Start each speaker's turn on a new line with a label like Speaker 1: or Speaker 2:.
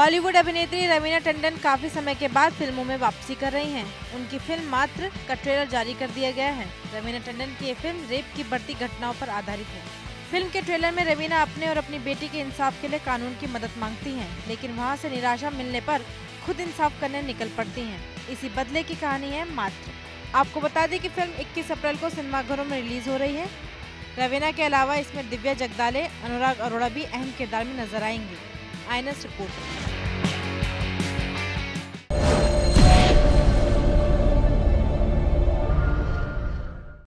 Speaker 1: बॉलीवुड अभिनेत्री रवीना टंडन काफ़ी समय के बाद फ़िल्मों में वापसी कर रही हैं। उनकी फ़िल्म मात्र का ट्रेलर जारी कर दिया गया है। रवीना टंडन की ये फ़िल्म रेप की बढ़ती घटनाओं पर आधारित है। फ़िल्म के ट्रेलर में रवीना अपने और अपनी बेटी के इंसाफ के लिए कानून की मदद मांगती हैं, लेकिन वहाँ से निराशा मिलने पर खुद इंसाफ करने निकल पड़ती हैं। इसी बदले की कहानी है मात्र। आपको बता दें कि फ़िल्म 21 अप्रैल को सिनेमाघरों में रिलीज़ हो रही है। रवीना के अलावा इसमें दिव्या जगदाले अनुराग अरोड़ा भी अहम किरदार में नज़र आएँगे। eine Sekunde.